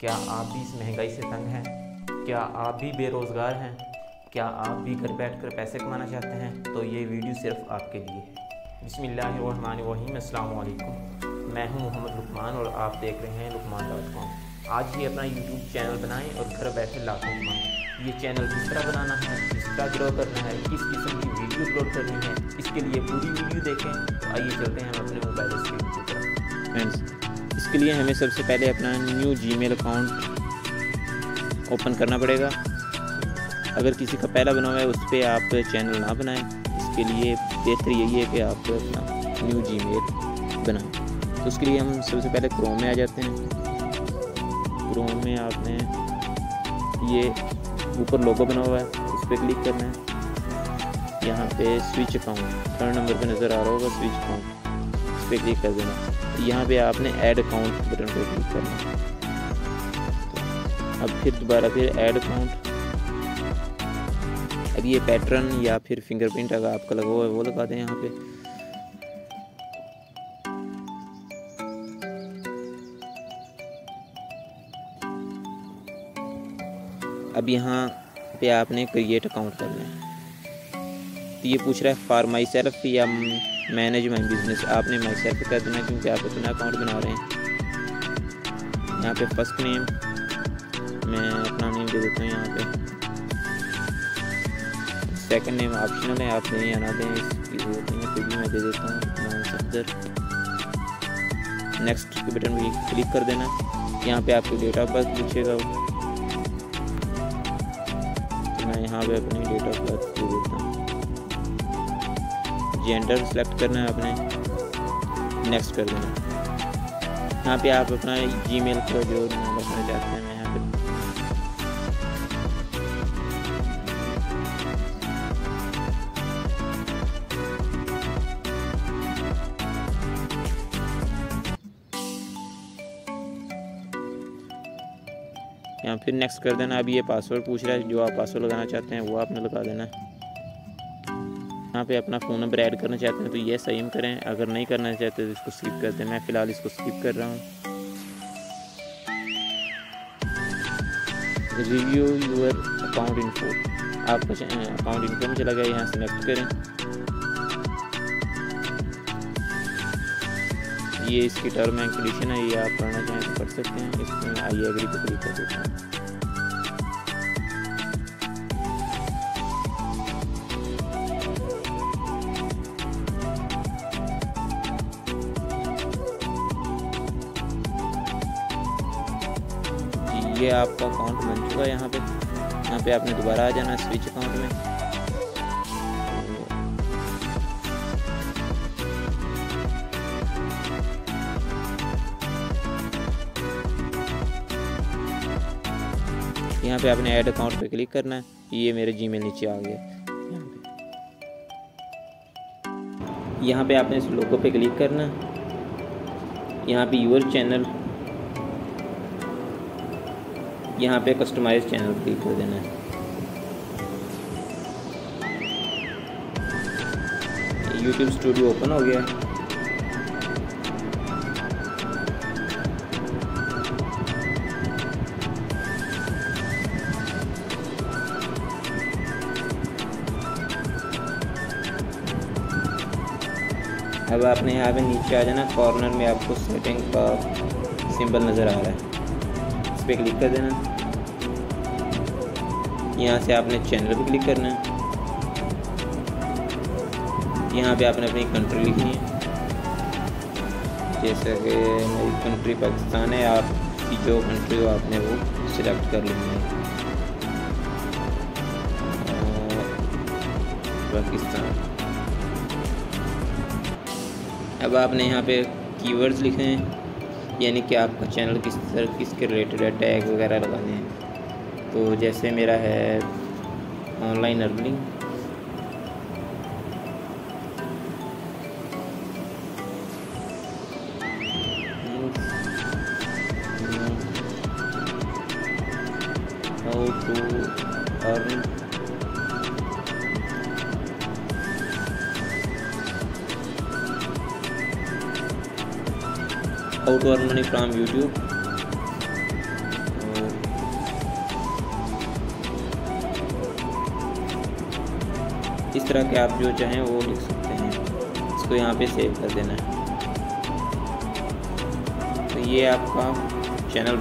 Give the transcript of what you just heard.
क्या आप भी इस महँगाई से तंग हैं? क्या आप भी बेरोज़गार हैं? क्या आप भी घर बैठकर पैसे कमाना चाहते हैं? तो ये वीडियो सिर्फ़ आपके लिए है। बिसमीम अल्लाम मैं हूँ मोहम्मद लुकमान और आप देख रहे हैं लुकमान डॉट कॉम। आज ही अपना यूट्यूब चैनल बनाएँ और घर बैठे लाखों कमाएँ ये चैनल किस तरह बनाना है किस तरह ग्रो करना है, किस किस्म की वीडियो अपलोड करनी है, इसके लिए पूरी वीडियो देखें। तो आइए चलते हैं हम अपने मोबाइल स्क्रीन की तरफ़। इसके लिए हमें सबसे पहले अपना न्यू जीमेल अकाउंट ओपन करना पड़ेगा। अगर किसी का पहला बना हुआ है, उस पर आप चैनल ना बनाएँ। इसके लिए बेहतर यही है कि आप अपना न्यू जीमेल बनाएँ। तो उसके लिए हम सबसे पहले क्रोम में आ जाते हैं। क्रोम में आपने ये ऊपर लोगो बना हुआ है, उस पर क्लिक करना है। यहाँ पे स्विच अकाउंट थर्ड नंबर पे नज़र आ रहा होगा स्विच अकाउंट उस पर क्लिक कर देना। यहाँ पे आपने ऐड अकाउंट बटन पर क्लिक करना है। अब फिर दोबारा फिर ऐड अकाउंट अब ये पैटर्न या फिर फिंगरप्रिंट अगर आपका लगा हुआ है, वो लगा दें यहाँ पे। अब यहाँ पे आपने क्रिएट अकाउंट करना है। तो ये पूछ रहा है फॉर माई सेल्फ या मैनेज माई बिज़नेस। आपने माई सेल्फ कर देना क्योंकि आप अपना अकाउंट बना रहे हैं। यहाँ पे फ़र्स्ट नेम मैं अपना नेम दे देता हूँ यहाँ पे। सेकंड नेम ऑप्शनल है, आप दें या ना दें इसकी ज़रूरत नहीं है फिर भी मैं दे देता हूँ सफदर नेक्स्ट के बटन पर क्लिक कर देना, यहाँ पे आपकी डेट ऑफ़ बर्थ पूछेगा तो मैं यहाँ पे अपनी डेट ऑफ़ बर्थ दे देता हूँ। जेंडर सेलेक्ट करना है अपने। नेक्स्ट कर देना। यहाँ पे आप अपना जीमेल का जो नाम रखना चाहते हैं यहाँ पे यहाँ फिर नेक्स्ट कर देना। अभी ये पासवर्ड पूछ रहा है, जो आप पासवर्ड लगाना चाहते हैं, वो आपने लगा देना। है यहाँ पे अपना फ़ोन नंबर ऐड करना चाहते हैं तो ये सही करें। अगर नहीं करना चाहते तो इसको स्किप करते हैं मैं फ़िलहाल इसको स्किप कर रहा हूँ। रिव्यू यूर अकाउंट इन्फो आपका अकाउंट इन्फो में चला गया यहाँ सेलेक्ट करें। ये इसकी टर्म एंड कंडीशन है, ये आप पढ़ना चाहें तो पढ़ सकते हैं। इसमें आई एग्री पर क्लिक कर देते हैं ये आपका अकाउंट बन चुका है यहाँ पे। यहाँ पे आपने दोबारा आ जाना स्विच अकाउंट में। यहाँ पे आपने ऐड अकाउंट पे क्लिक करना है। ये मेरे जीमेल नीचे आ गया। यहाँ पे। आपने इस लोगो पे क्लिक करना यहाँ पे यूर चैनल यहाँ पे कस्टमाइज चैनल क्लिक कर देना है। यूट्यूब स्टूडियो ओपन हो गया। अब आपने यहाँ पे नीचे आ जाना कॉर्नर में आपको सेटिंग का सिंबल नज़र आ रहा है। पे क्लिक कर देना। यहाँ से आपने चैनल पे क्लिक करना है। यहाँ पे आपने अपनी कंट्री लिखनी है। जैसे कि मेरी कंट्री पाकिस्तान है, आपकी जो कंट्री हो, आपने वो सिलेक्ट कर लेनी है। पाकिस्तान। अब आपने यहाँ पे कीवर्ड्स लिखे हैं। यानी कि आपका चैनल किस तरह, किसके रिलेटेड है टैग वगैरह लगाने हैं। तो जैसे मेरा है online earning how to earn money from YouTube. इस तरह के आप जो चाहें वो लिख सकते हैं। इसको यहाँ पे सेव कर देना है। तो ये आपका चैनल